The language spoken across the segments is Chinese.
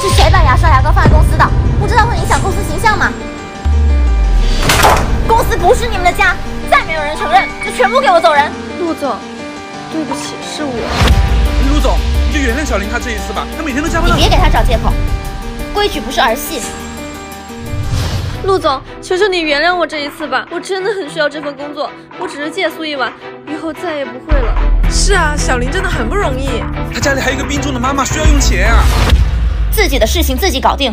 是谁把牙刷牙膏放在公司的？不知道会影响公司形象吗？公司不是你们的家，再没有人承认，就全部给我走人。陆总，对不起，是我。陆总，你就原谅小林他这一次吧，他每天都加班。你别给他找借口，规矩不是儿戏。陆总，求求你原谅我这一次吧，我真的很需要这份工作，我只是借宿一晚，以后再也不会了。是啊，小林真的很不容易，他家里还有一个病重的妈妈需要用钱啊。自己的事情自己搞定，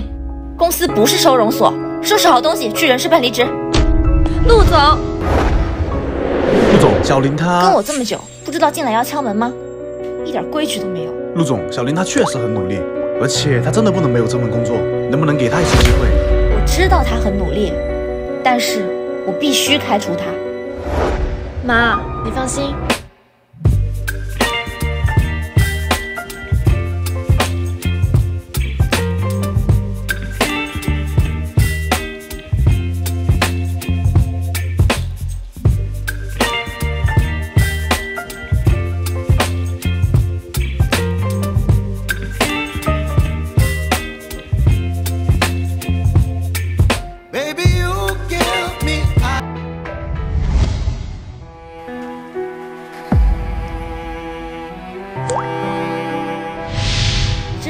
公司不是收容所，收拾好东西去人事办离职。陆总，陆总，小林他跟我这么久，不知道进来要敲门吗？一点规矩都没有。陆总，小林他确实很努力，而且他真的不能没有这份工作，能不能给他一次机会？我知道他很努力，但是我必须开除他。妈，你放心。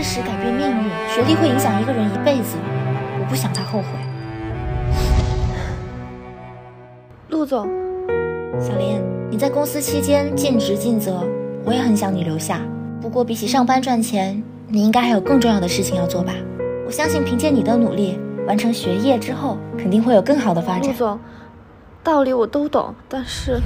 识改变命运，学历会影响一个人一辈子。我不想他后悔。陆总，小林，你在公司期间尽职尽责，我也很想你留下。不过比起上班赚钱，你应该还有更重要的事情要做吧？我相信凭借你的努力，完成学业之后，肯定会有更好的发展。陆总，道理我都懂，但是。